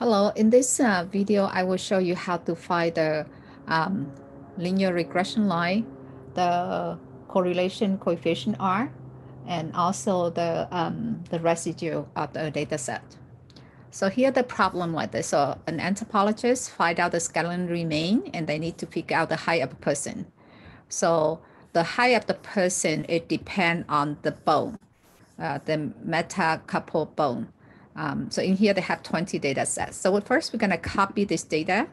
Hello, in this uh, video, I will show you how to find the um, linear regression line, the correlation coefficient R, and also the, um, the residue of the data set. So here the problem like this. So an anthropologist find out the skeleton remain and they need to figure out the height of a person. So the height of the person, it depends on the bone, uh, the metacarpal bone. Um, so in here, they have 20 data sets. So first, we're going to copy this data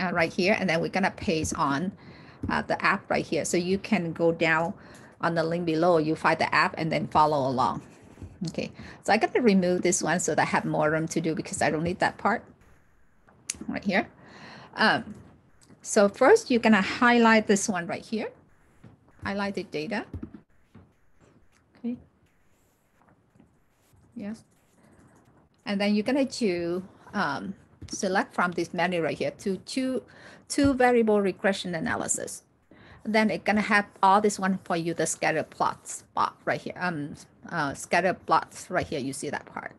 uh, right here, and then we're going to paste on uh, the app right here. So you can go down on the link below, you find the app and then follow along. Okay, so I got to remove this one so that I have more room to do because I don't need that part right here. Um, so first, you're going to highlight this one right here. Highlight the data. Okay. Yes. And then you're going to um, select from this menu right here to two, two variable regression analysis. Then it's going to have all this one for you, the scatter plots spot right here, um, uh, scatter plots right here. You see that part.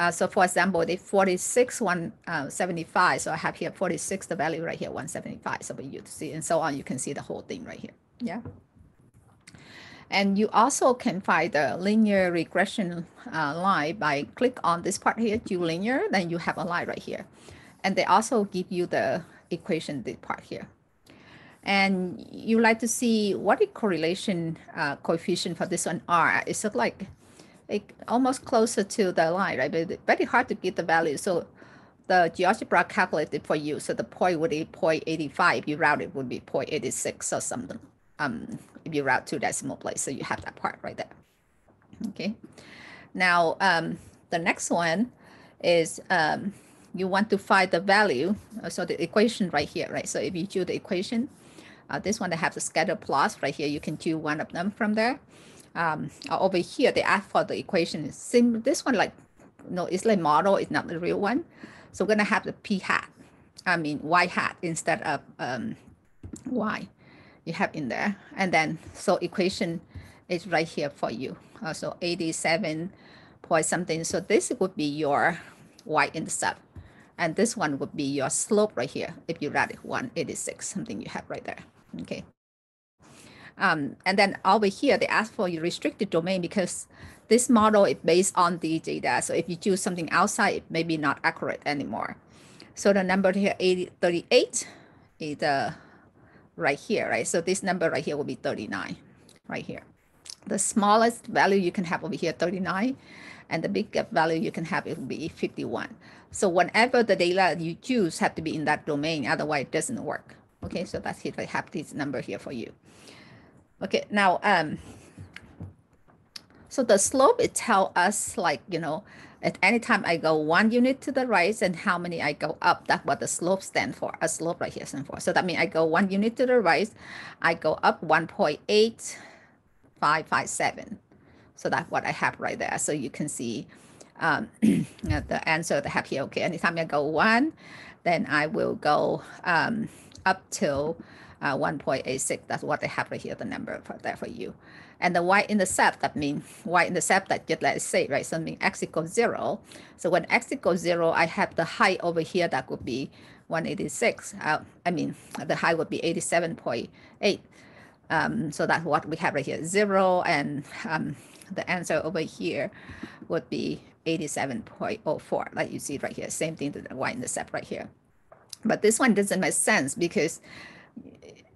Uh, so for example, the 46, 175. Uh, so I have here 46, the value right here, 175. So you see and so on, you can see the whole thing right here. Yeah. And you also can find the linear regression uh, line by click on this part here, do linear, then you have a line right here. And they also give you the equation, this part here. And you like to see what the correlation uh, coefficient for this one are. Is it like it almost closer to the line, right? But very hard to get the value. So the GeoGebra calculated for you. So the point would be 0.85. You round it would be 0.86 or something. Um, you route two decimal place. So you have that part right there. Okay. Now, um, the next one is um, you want to find the value. Uh, so the equation right here, right? So if you do the equation, uh, this one that have the scatter plots right here, you can do one of them from there. Um, uh, over here, they ask for the equation. Same, this one like, no, it's like model, it's not the real one. So we're gonna have the p hat, I mean y hat instead of um, y you have in there. And then, so equation is right here for you. Uh, so 87 point something. So this would be your y-intercept. And this one would be your slope right here. If you write it 186, something you have right there. Okay. Um, and then over here, they ask for your restricted domain because this model is based on the data. So if you choose something outside, it may be not accurate anymore. So the number here, 80, 38, is the right here, right? So this number right here will be 39 right here. The smallest value you can have over here, 39, and the biggest value you can have it will be 51. So whenever the data you choose have to be in that domain, otherwise it doesn't work. Okay, so that's it. I have this number here for you. Okay, now, um, so the slope, it tell us like, you know, at any time I go one unit to the right and how many I go up, that's what the slope stand for, a slope right here stand for. So that means I go one unit to the right, I go up 1.8557. So that's what I have right there. So you can see um, the answer that I have here. Okay, anytime I go one, then I will go um, up till uh, 1.86. That's what I have right here, the number for that for you. And the y-intercept, that means y-intercept that just let's say, right, something x equals zero. So when x equals zero, I have the height over here that would be 186. Uh, I mean, the height would be 87.8. Um, so that's what we have right here, zero. And um, the answer over here would be 87.04, like you see right here. Same thing to the y-intercept right here. But this one doesn't make sense because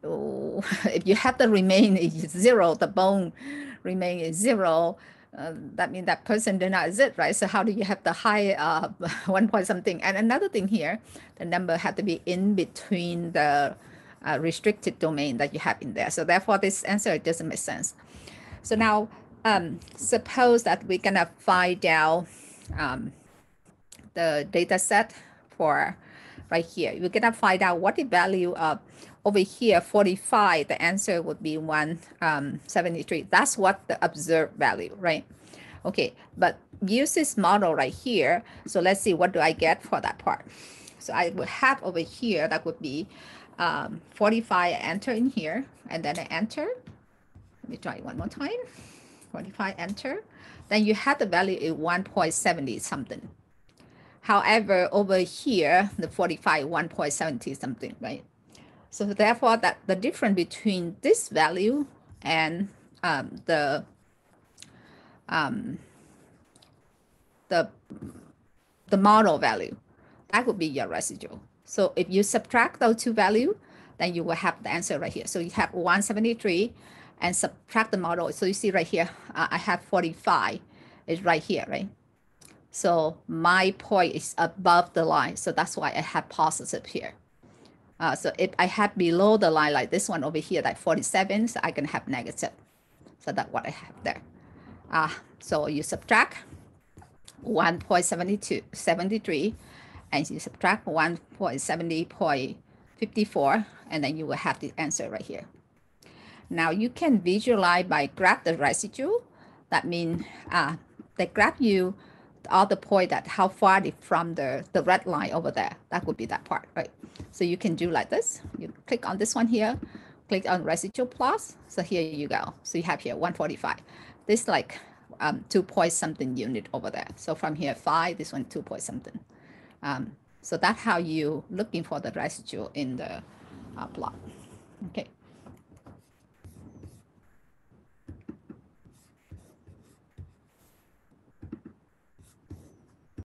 if you have the remain is zero, the bone remain is zero, uh, that means that person did not exist, right? So how do you have the high uh, one point something? And another thing here, the number had to be in between the uh, restricted domain that you have in there. So therefore, this answer doesn't make sense. So now, um, suppose that we're gonna find out um, the data set for right here. We're gonna find out what the value of over here, 45, the answer would be 173. Um, That's what the observed value, right? Okay, but use this model right here. So let's see, what do I get for that part? So I would have over here, that would be um, 45, enter in here, and then I enter. Let me try it one more time. 45, enter. Then you have the value is 1.70 something. However, over here, the 45, 1.70 something, right? So therefore, that the difference between this value and um, the um, the the model value, that would be your residual. So if you subtract those two values, then you will have the answer right here. So you have 173 and subtract the model. So you see right here, uh, I have 45 is right here, right? So my point is above the line. So that's why I have positive here. Uh, so if I have below the line like this one over here, like 47, so I can have negative. So that's what I have there. Uh, so you subtract 1.72, 73, and you subtract 1.70.54, and then you will have the answer right here. Now you can visualize by graph the residue. That means uh, they graph you all the point that how far from the, the red line over there. That would be that part, right? So you can do like this. You click on this one here, click on residual plus. So here you go. So you have here 145. This like um, two point something unit over there. So from here five, this one two point something. Um, so that's how you looking for the residue in the uh, plot. Okay.